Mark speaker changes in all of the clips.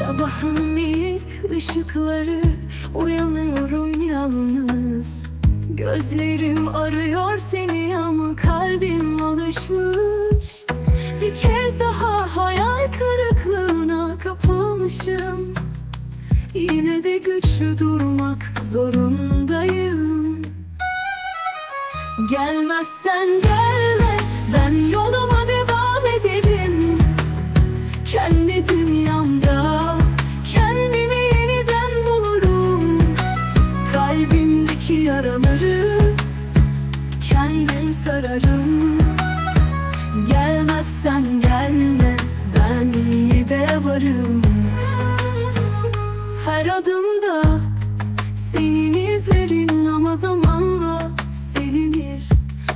Speaker 1: Sabahın ilk ışıkları Uyanıyorum yalnız. Gözlerim arıyor seni ama kalbim alışmış. Bir kez daha hayal kırıklığına kapılmışım. Yine de güçlü durmak zorundayım. Gelmezsen gelme ben yoluma sararım. Gelmezsen gelme ben iyi de varım. Her adımda senin izlerin ama zamanla silinir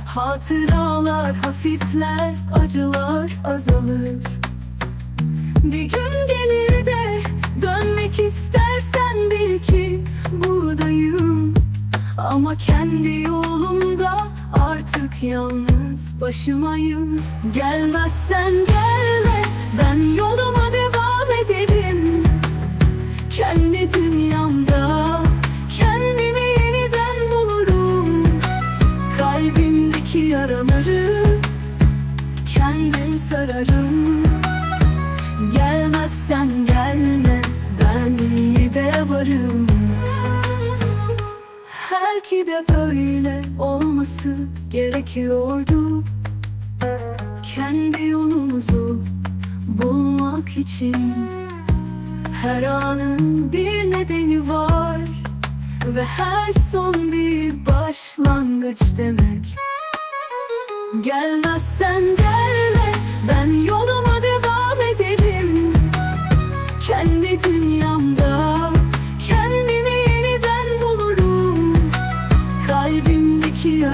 Speaker 1: Hatıralar hafifler, acılar azalır. Bir gün gelir de dönmek istersen bil ki buradayım. Ama kendi yolumda artık yalnız başımayım. Gelmezsen gelme. Ben yoluma devam ederim. Kendi dünyamda kendimi yeniden bulurum. Kalbimdeki yaraları kendim sararım. Gelmezsen gelme ben iyi de varım Belki de böyle olması gerekiyordu. Kendi yolumuzu bulmak için her anın bir nedeni var Ve her son bir başlangıç demek. Gelmezsen gelme ben yoluma devam ederim. Kendi dünyamda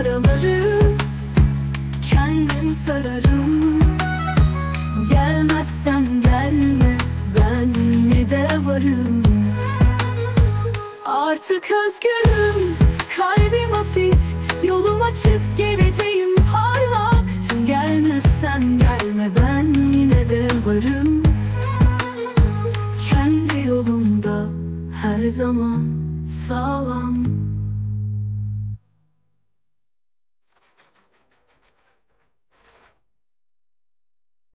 Speaker 1: yaraları kendim sararım. Gelmezsen gelme ben yine de varım. Artık özgürüm kalbim hafif Yolum açık geleceğim parlak. Gelmezsen gelme ben yine de varım. Kendi yolumda her zaman sağlam